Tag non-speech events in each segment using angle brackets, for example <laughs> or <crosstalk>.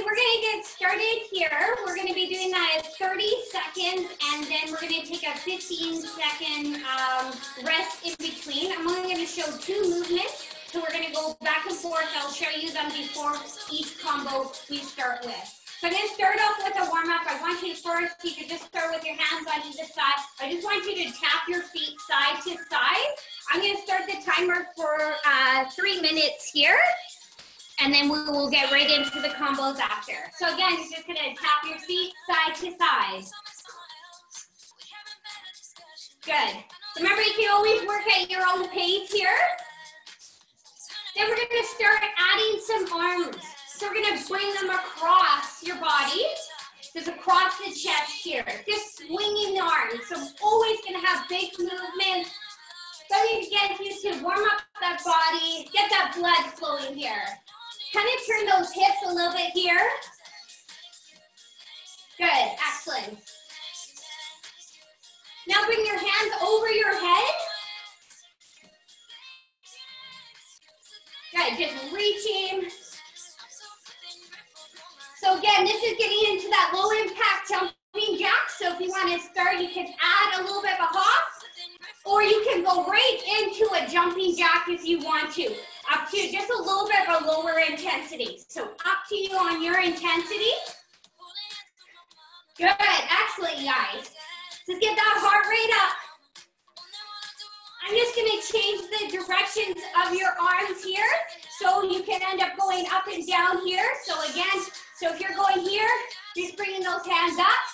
Okay, we're gonna get started here. We're gonna be doing that 30 seconds and then we're gonna take a 15 second um, rest in between. I'm only gonna show two movements. So we're gonna go back and forth. I'll show you them before each combo we start with. So I'm gonna start off with a warm up. I want you to first, you can just start with your hands on either side. I just want you to tap your feet side to side. I'm gonna start the timer for uh, three minutes here and then we will get right into the combos after. So again, you're just gonna tap your feet side to side. Good. Remember, you can always work at your own pace here. Then we're gonna start adding some arms. So we're gonna bring them across your body. Just across the chest here. Just swinging the arms. So always gonna have big movement. So you get you to warm up that body, get that blood flowing here. Little bit here. Good, excellent. Now bring your hands over your head. Good, just reaching. So again, this is getting into that low impact jumping jack. So if you want to start, you can add a little bit of a hop, or you can go right into a jumping jack if you want to. Up to just a little bit of a lower intensity. So up to you on your intensity. Good, excellent, guys. Just get that heart rate up. I'm just gonna change the directions of your arms here. So you can end up going up and down here. So again, so if you're going here, just bringing those hands up.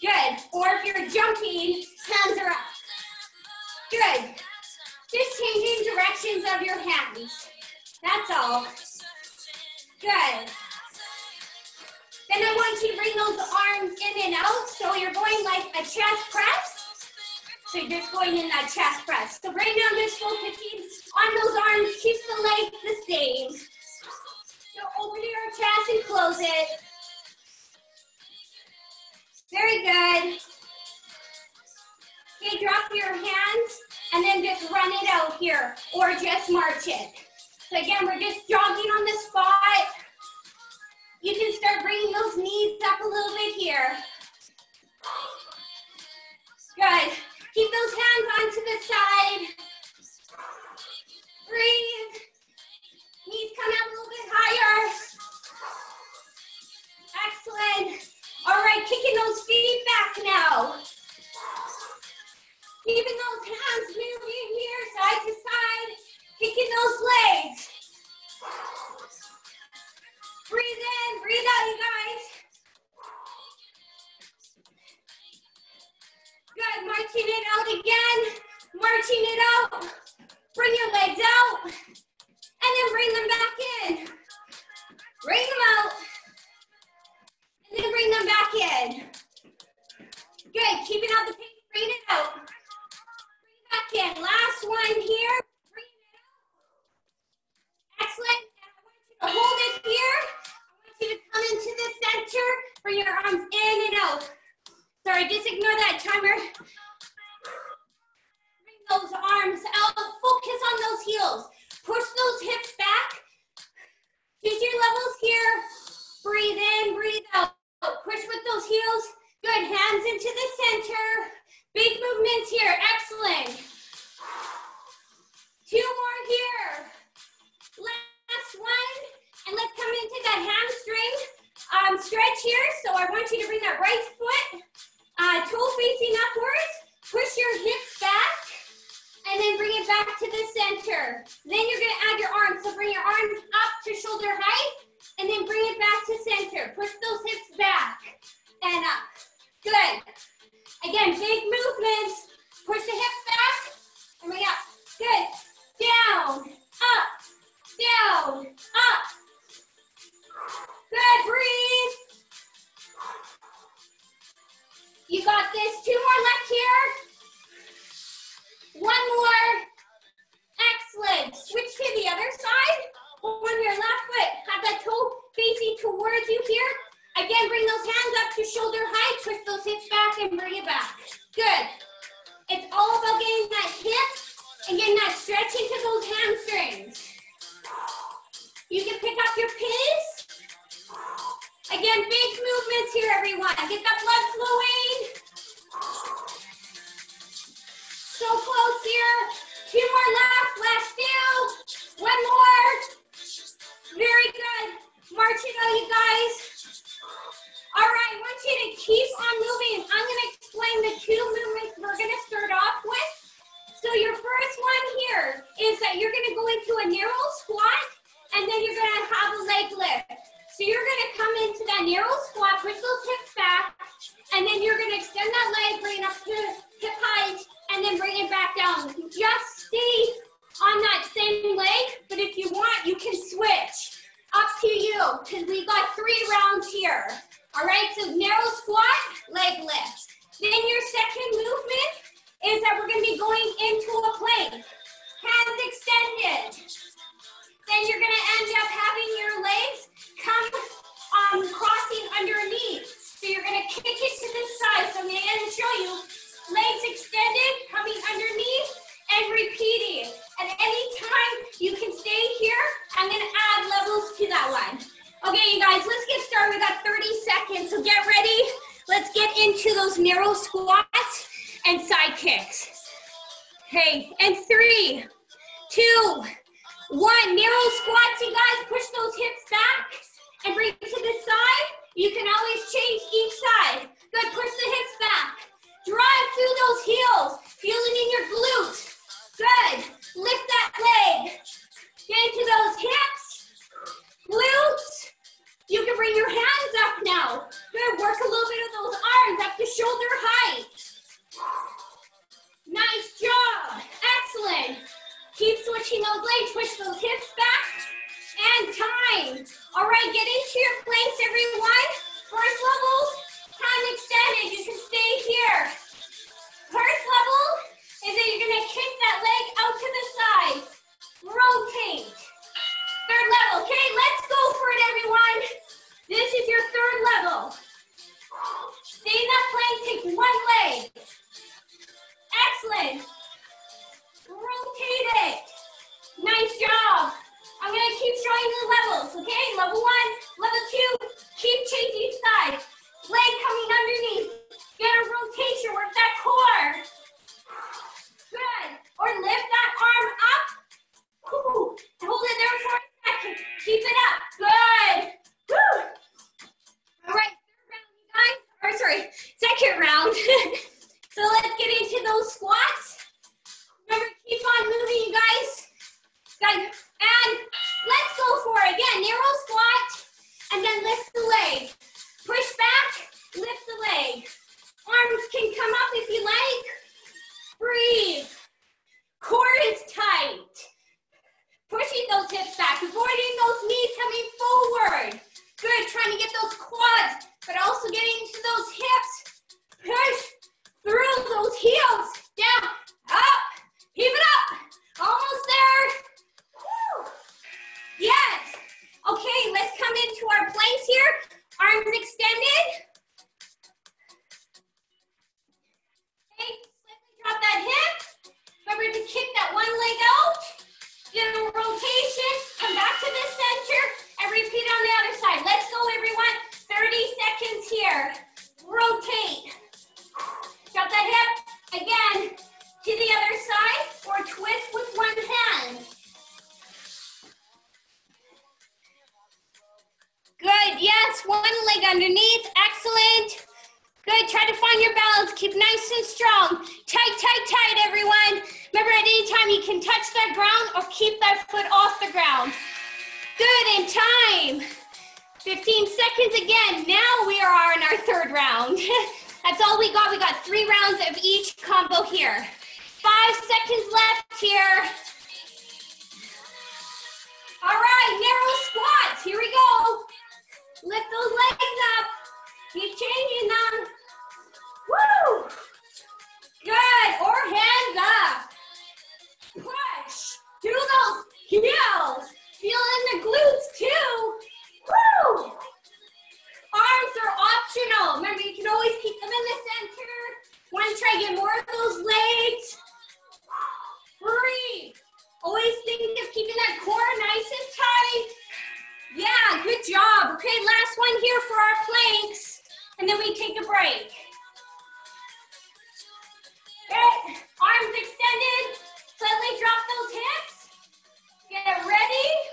Good, or if you're jumping, hands are up. Good. Just changing directions of your hands. That's all. Good. Then I want you to bring those arms in and out. So you're going like a chest press. So you're just going in that chest press. So right now just focusing on those arms. Keep the legs the same. So open your chest and close it. Very good. Okay, drop your hands and then just run it out here or just march it. So again, we're just jogging on the spot. You can start bringing those knees up a little bit here. Good. Keep those hands onto the side. Breathe. Knees come out a little bit higher. Excellent. All right, kicking those feet back now. Keeping those hands moving here, side to side. Kicking those legs. Breathe in, breathe out, you guys. Good, marching it out again. Marching it out. Bring your legs out. And then bring them back in. Bring them out. And then bring them back in. Good, keeping out the pain, bring it out. In. Last one here. Excellent. And I want you to hold it here. I want you to come into the center. Bring your arms in and out. Sorry, just ignore that timer. Bring those arms out. Focus on those heels. Push those hips back. Choose your levels here. Breathe in, breathe out. Push with those heels. Good, hands into the center. Big movements here, excellent. Two more here. Last one. And let's come into that hamstring um, stretch here. So I want you to bring that right foot uh, toe facing upwards. Push your hips back and then bring it back to the center. Then you're gonna add your arms. So bring your arms up to shoulder height and then bring it back to center. Push those hips back and up. Good. Again, big movements. Push the hips back and bring up. Good. Down, gonna work a little bit of those arms up to shoulder height. Nice job. Excellent. Keep switching those legs. Push those hips back. And time. All right, get into your planks, everyone. First level, Level one, level two, keep changing. Keep nice and strong. Tight, tight, tight, everyone. Remember, at any time you can touch that ground or keep that foot off the ground. Good and time. 15 seconds again. Now we are in our third round. <laughs> That's all we got. We got three rounds of each combo here. Five seconds left here. All right, narrow squats. Here we go. Lift those legs up. Keep changing them. Woo! Good. Or hands up. Push. Do those heels. Feel in the glutes too. Woo! Arms are optional. Remember, you can always keep them in the center. Want to try to get more of those legs? Breathe. Always think of keeping that core nice and tight. Yeah, good job. Okay, last one here for our planks, and then we take a break. Arms extended. Slightly drop those hips. Get ready.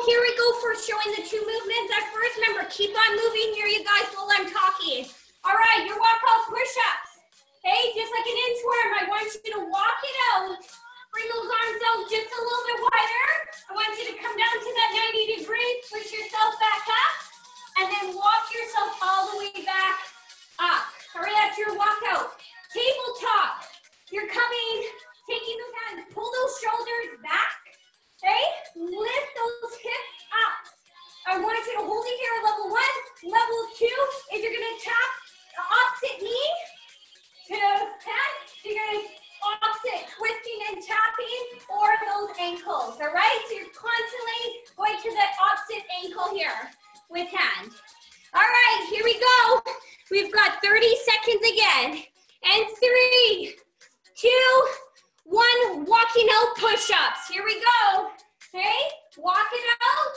Here we go for showing the two movements. At first, remember, keep on moving here, you guys, while I'm talking. All right, your walk-out push-ups. Okay, just like an inchworm, I want you to walk it out. Bring those arms out just a little bit wider. I want you to come down to that 90 degrees, push yourself back up, and then walk yourself all the way back up. Hurry up your walkout. Tabletop. You're coming, taking those hands, pull those shoulders back. Okay? Lift those hips up. I want you to hold it here at level one. Level two is you're gonna tap the opposite knee to head. So you're gonna opposite twisting and tapping or those ankles. All right? So you're constantly going to the opposite ankle here with hand. All right, here we go. We've got 30 seconds again. And three, two, one, walking out push-ups. Here we go. Okay, walk it out.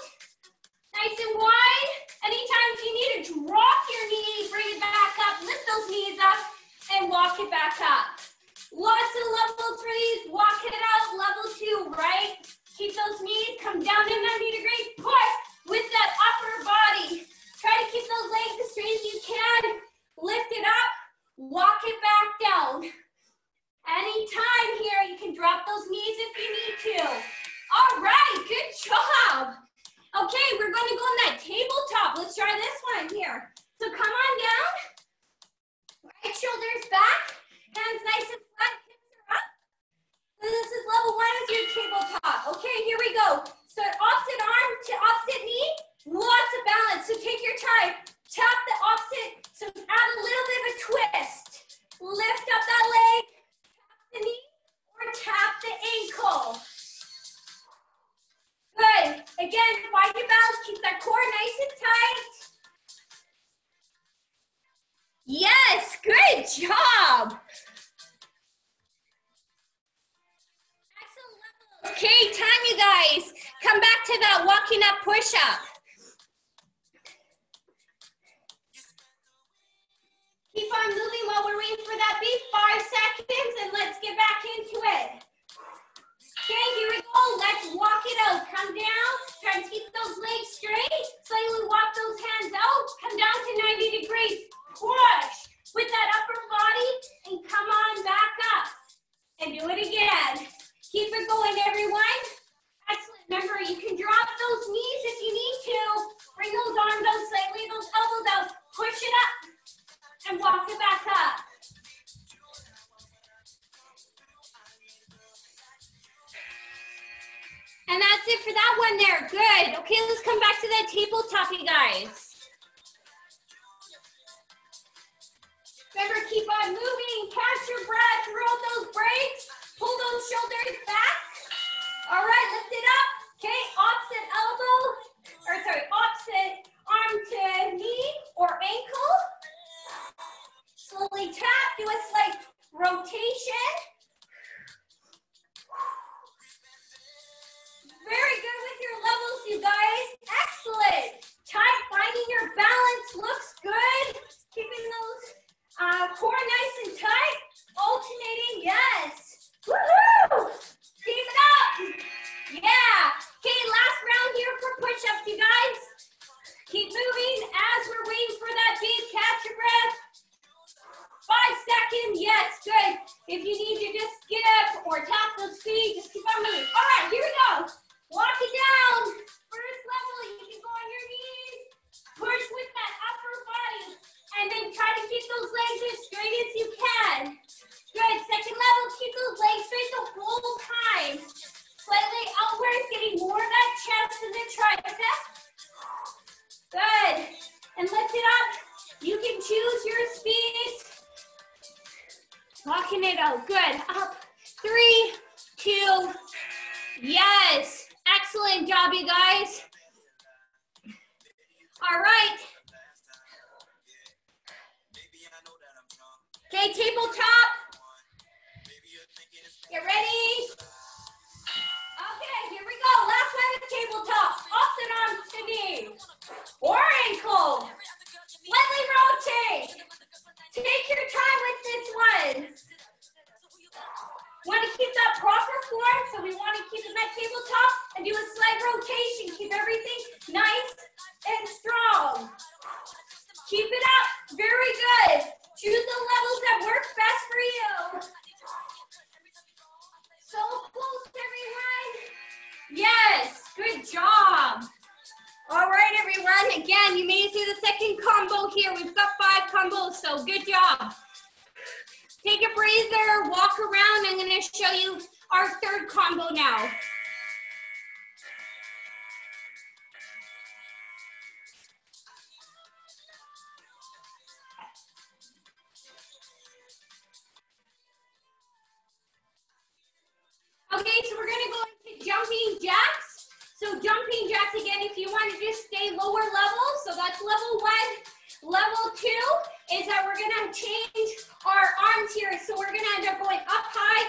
Nice and wide. Anytime you need to drop your knee, bring it back up, lift those knees up, and walk it back up. Lots of level threes, walk it out, level two, right? Keep those knees, come down to 90 degrees, push with that upper body. Try to keep those legs as straight as you can. Lift it up, walk it back down. Anytime here, you can drop those knees if you need to. All right, good job. Okay, we're going to go on that tabletop. Let's try this one here. So come on down. Right shoulders back. Hands nice and flat. Hips are up. So this is level one of your tabletop. Okay, here we go. So opposite arm to opposite knee. Lots of balance. So take your time. Tap the opposite. So add a little bit of a twist. Lift up that leg. The knee or tap the ankle. Good. Again, find your balance. Keep that core nice and tight. Yes, good job. Okay, time you guys. Come back to that walking up push-up. Keep on moving while we're waiting for that beat. Five seconds and let's get back into it. Okay, here we go. Let's walk it out. Come down. Try to keep those legs straight. Slightly walk those hands out. Come down to 90 degrees. Push with that upper body and come on back up. And do it again. Keep it going, everyone. Excellent. Remember, you can drop those knees if you need to. Bring those arms out slightly, those elbows out. Push it up and walk it back up. And that's it for that one there. Good. Okay, let's come back to that tabletop, you guys. Remember, keep on moving. Catch your breath throughout those breaks. Pull those shoulders back. All right, lift it up. Okay, opposite elbow, or sorry, opposite arm to knee or ankle. Slowly tap, do a slight rotation. Level two is that we're gonna change our arms here. So we're gonna end up going up high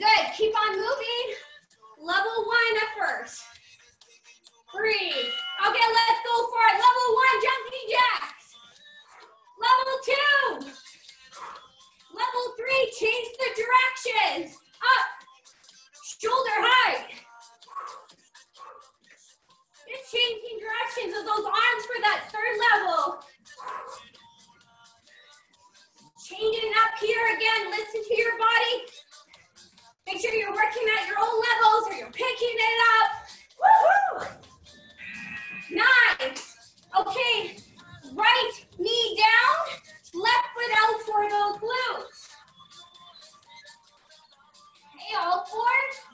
Good, keep on moving. Level one at first. Breathe. Okay, let's go for it. Level one, jumping jacks. Level two. Level three, change the directions. Up, shoulder height. Just changing directions of those arms for that third level. Changing up here again, listen to your body. Make sure you're working at your own levels or you're picking it up. Woohoo! Nice. Okay, right knee down, left foot out for those glutes. Okay, all four.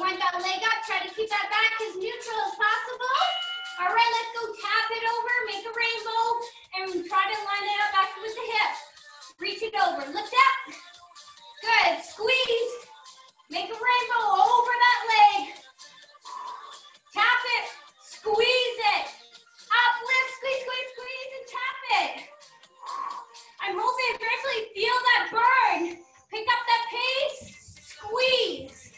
I that leg up. Try to keep that back as neutral as possible. All right, let's go tap it over, make a rainbow, and try to line it up back with the hip. Reach it over, lift up. Good, squeeze. Make a rainbow over that leg. Tap it, squeeze it. Uplift, squeeze, squeeze, squeeze, and tap it. I'm hoping you actually feel that burn. Pick up that pace, squeeze.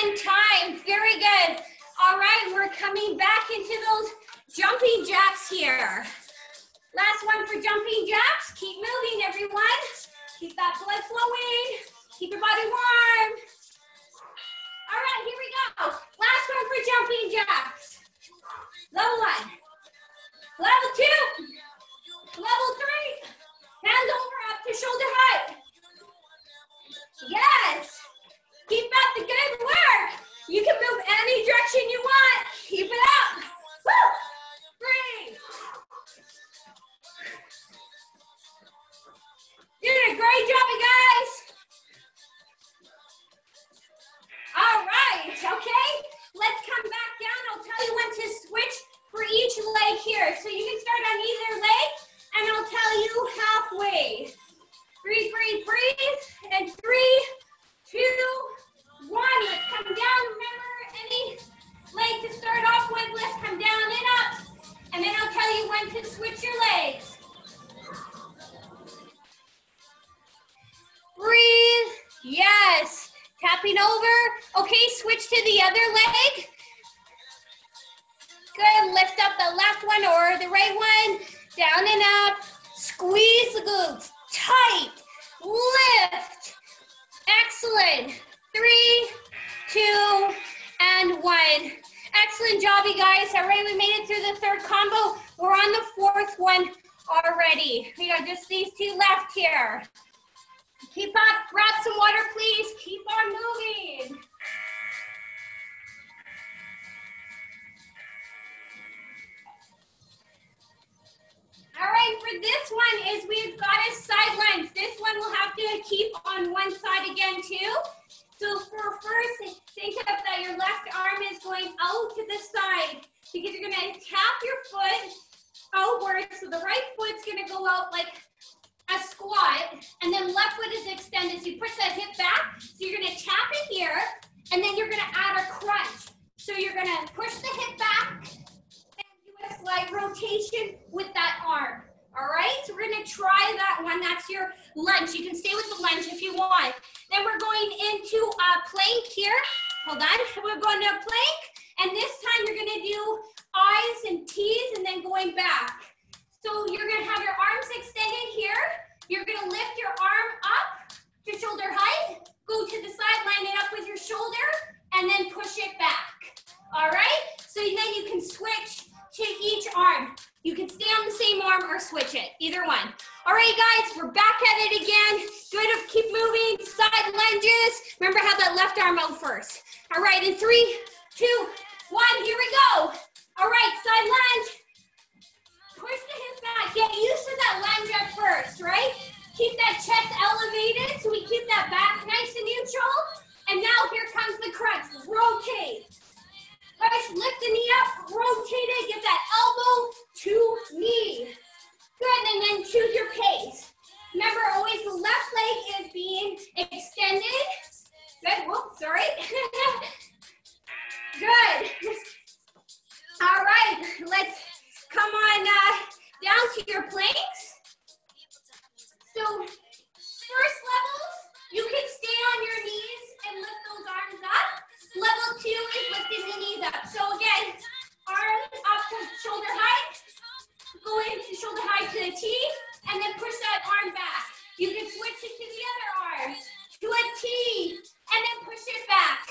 And time, very good. All right, we're coming back into those jumping jacks here. Last one for jumping jacks. Moving, everyone. Keep that blood flowing. Keep your body warm. All right, here we go. Last one for jumping jacks. Level one. Level two. Level three. Hands over up to shoulder height. Yes. Keep up the good work. You can move any direction you want. Keep it up. Great job, you guys. All right, okay. Let's come back down. I'll tell you when to switch for each leg here. So you can start on either leg, and I'll tell you halfway. Breathe, breathe, breathe. And three, gonna go out like a squat, and then left foot is extended. So you push that hip back. So you're gonna tap it here, and then you're gonna add a crunch. So you're gonna push the hip back and do a slight rotation with that arm. All right, so we're gonna try that one. That's your lunge. You can stay with the lunge if you want. Then we're going into a plank here. Hold on, <laughs> we're going to a plank. And this time you're gonna do I's and T's and then going back. So you're gonna have your arms extended here. You're gonna lift your arm up to shoulder height. Go to the side, line it up with your shoulder, and then push it back. All right? So then you can switch to each arm. You can stay on the same arm or switch it, either one. All right, guys, we're back at it again. Good, keep moving, side lunges. Remember, have that left arm out first. All right, in three, two, one, here we go. All right, side lunge. The hips back. Get used to that lunge at first, right? Keep that chest elevated so we keep that back nice and neutral. And now here comes the crunch. Rotate. Push, lift the knee up, rotate it, get that elbow to knee. Good, and then choose your pace. Remember, always the left leg is being extended. Good, whoops, sorry. <laughs> Good. All right, let's come on uh, down to your planks. So, first levels, you can stay on your knees and lift those arms up. Level two is lifting the knees up. So again, arms up to shoulder height, go into shoulder height to the T, and then push that arm back. You can switch it to the other arm, to a T, and then push it back.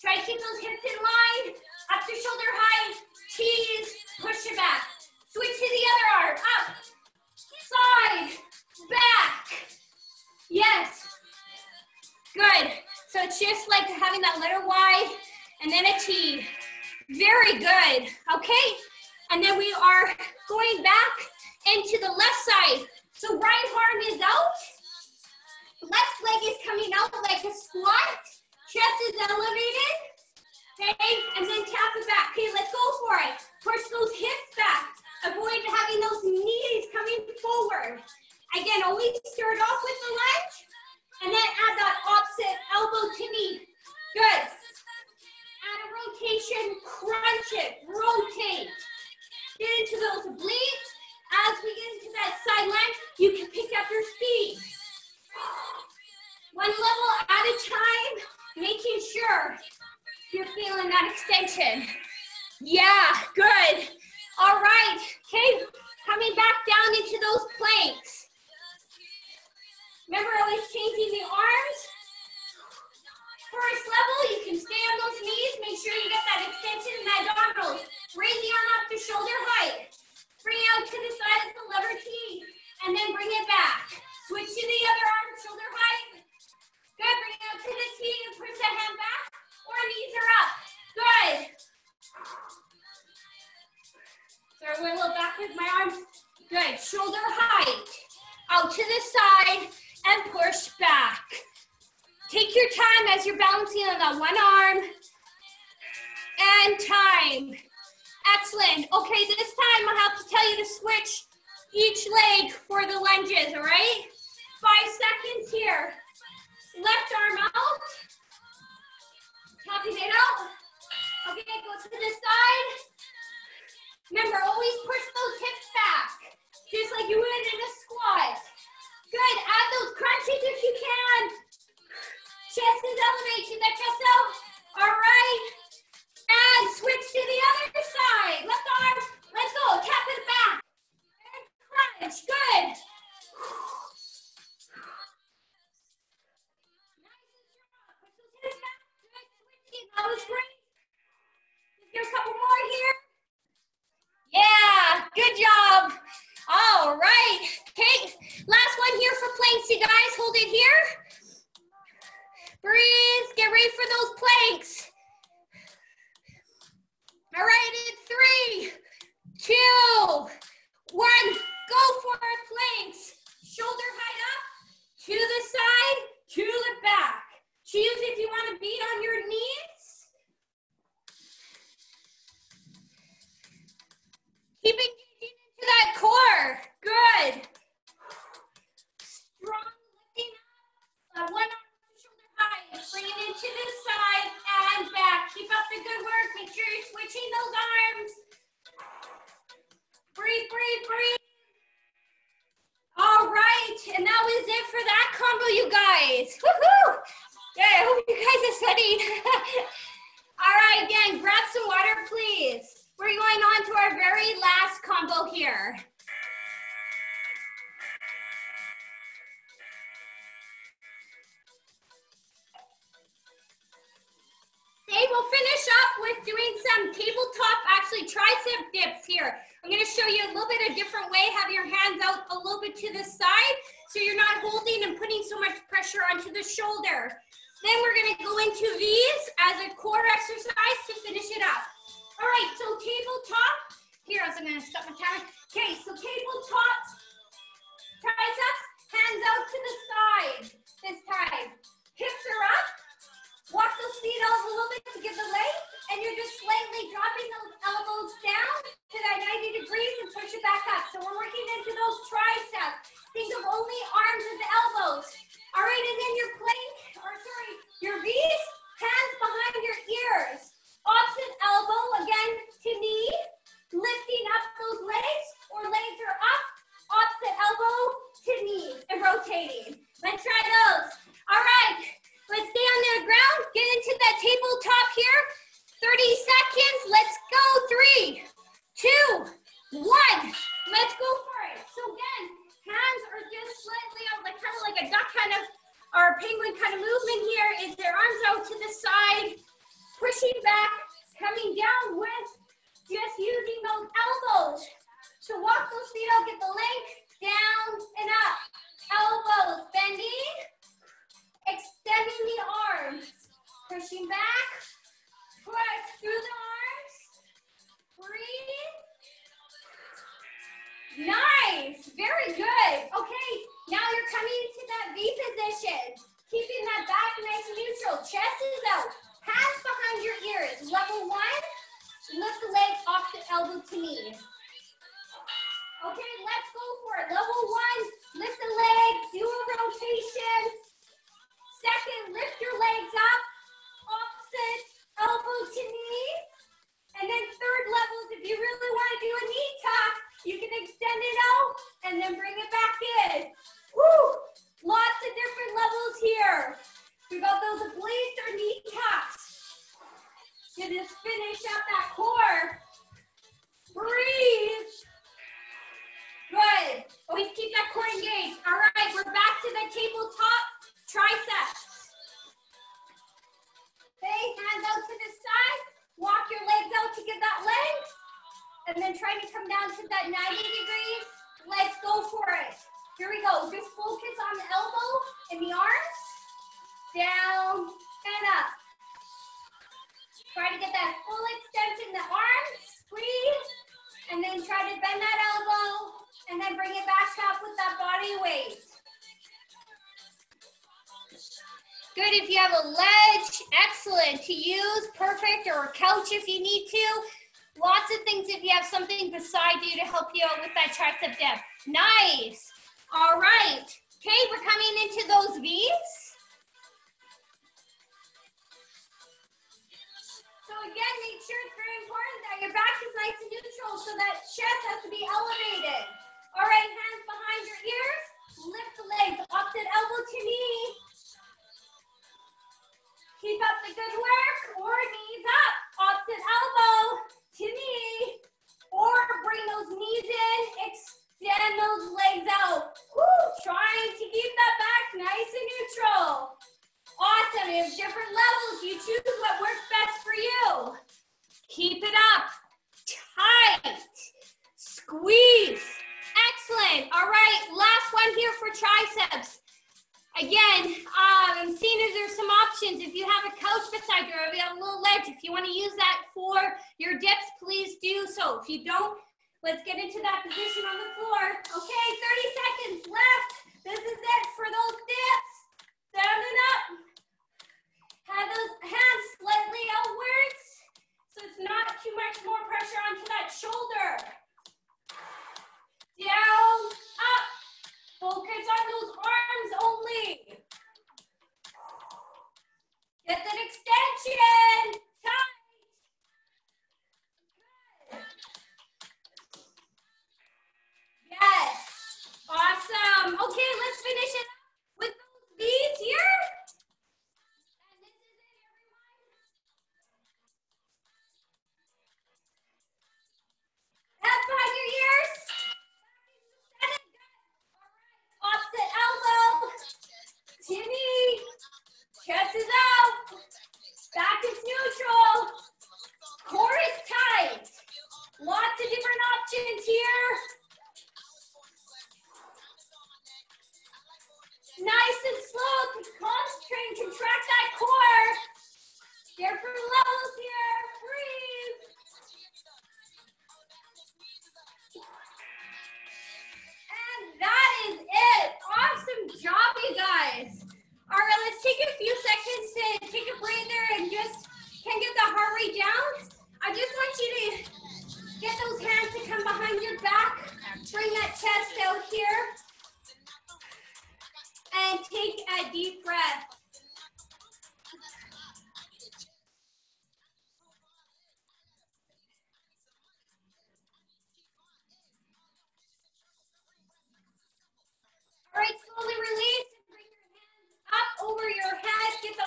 Try to keep those hips in line, up to shoulder height, T's, push it back. Switch to the other arm, up, side, back. Yes. Good. So it's just like having that letter Y and then a T. Very good. Okay. And then we are going back into the left side. So right arm is out. Left leg is coming out like a squat. Chest is elevated. okay? And then tap it back. Okay, let's go for it. Push those hips back. Avoid having those knees coming forward. Again, always start off with the lunge, and then add that opposite elbow to knee. Good. Add a rotation, crunch it, rotate. Get into those obliques. As we get into that side lunge, you can pick up your speed. One level at a time, making sure you're feeling that extension. Yeah, good. All right, okay, coming back down into those planks. Remember always changing the arms. First level, you can stay on those knees. Make sure you get that extension in that abdominals. Raise the arm up to shoulder height. Bring it out to the side of the lever T, and then bring it back. Switch to the other arm, shoulder height. Good, bring it out to the T and push that hand back, or knees are up. Good. A little back with my arms. Good, shoulder height. Out to the side, and push back. Take your time as you're balancing on that one arm. And time. Excellent. Okay, this time I'll have to tell you to switch each leg for the lunges, all right? Five seconds here. Left arm out. Tapping it out. Okay, go to the side. Remember, always push those hips back, just like you would in a squat. Good, add those crunches if you can. Chest is elevated, that chest out. All right. And switch to the other side. Left arm, let's go, tap it back. And crunch, good. That was great. Let's a couple more here. Yeah, good job. All right. Okay, last one here for planks, you guys. Hold it here. Breathe. Get ready for those planks. Holding and putting so much pressure onto the shoulder. Then we're gonna go into these as a core exercise to finish it up. All right, so tabletop. Here, I'm gonna stop my timer. Okay, so tabletop, triceps, hands out to the side this time. Hips are up. Walk those feet out a little bit to give the length, and you're just slightly dropping those elbows down to that 90 degrees and push it back up. So we're working into those triceps. Think of only arms and the elbows. All right, and then your plank, or sorry, your V's, hands behind your ears. Opposite elbow, again, to knee. Lifting up those legs, or legs are up. Opposite elbow to knee, and rotating. Let's try those. All right, let's stay on the ground. Get into that tabletop here. 30 seconds. Let's go. Three, two, one. Let's go for it. So again, hands are just slightly out, like kind of like a duck kind of, or penguin kind of movement here. Is their arms out to the side pushing back, coming down with just using those that 90 degrees. Let's go for it. Here we go. Just focus on the elbow and the arms. Down and up. Try to get that full extension in the arms. Squeeze. And then try to bend that elbow and then bring it back up with that body weight. Good if you have a ledge, excellent to use, perfect, or a couch if you need to. Lots of things if you have something beside you to help you out with that tricep dip. Nice. All right. Okay, we're coming into those V's. So again, make sure it's very important that your back is nice and neutral so that chest has to be elevated. All right, hands behind your ears. Lift the legs, opposite elbow to knee. Keep up the good work, or knees up, opposite elbow to knee, or bring those knees in, extend those legs out.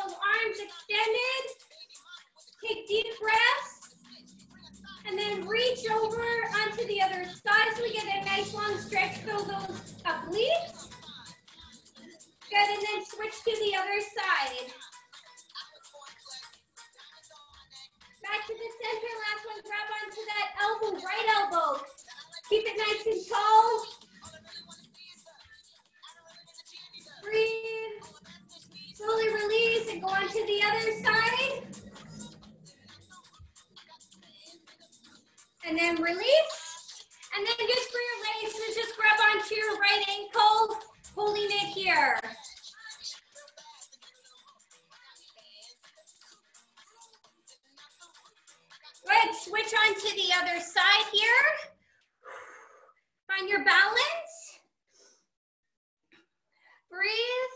Those arms extended. Take deep breaths. And then reach over onto the other side so we get a nice long stretch through those obliques. Good, and then switch to the other side. Back to the center, last one, grab onto that elbow, right elbow. Keep it nice and tall. Release and go on to the other side. And then release. And then just for your legs, so just grab onto your right ankle, holding it here. Good, switch on to the other side here. Find your balance. Breathe.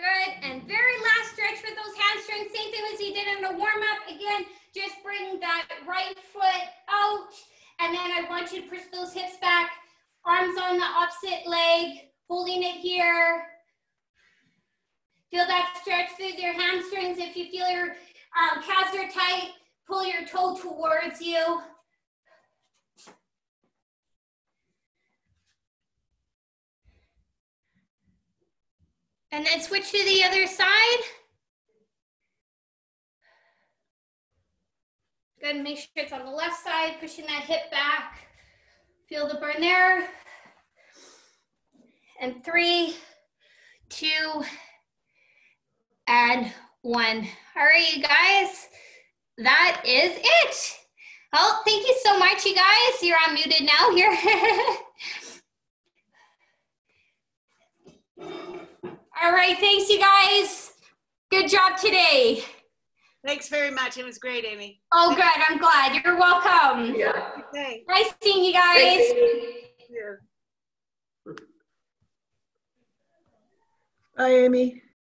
Good, and very last stretch for those hamstrings, same thing as you did in the warm up. Again, just bring that right foot out, and then I want you to push those hips back, arms on the opposite leg, holding it here. Feel that stretch through your hamstrings. If you feel your um, calves are tight, pull your toe towards you. And then switch to the other side. Good, make sure it's on the left side, pushing that hip back. Feel the burn there. And three, two, and one. All right, you guys, that is it. Well, thank you so much, you guys. You're unmuted now here. <laughs> All right, thanks, you guys. Good job today. Thanks very much. It was great, Aimee. Oh, good. I'm glad. You're welcome. Yeah. Okay. Nice seeing you guys. Yeah. Bye, Aimee.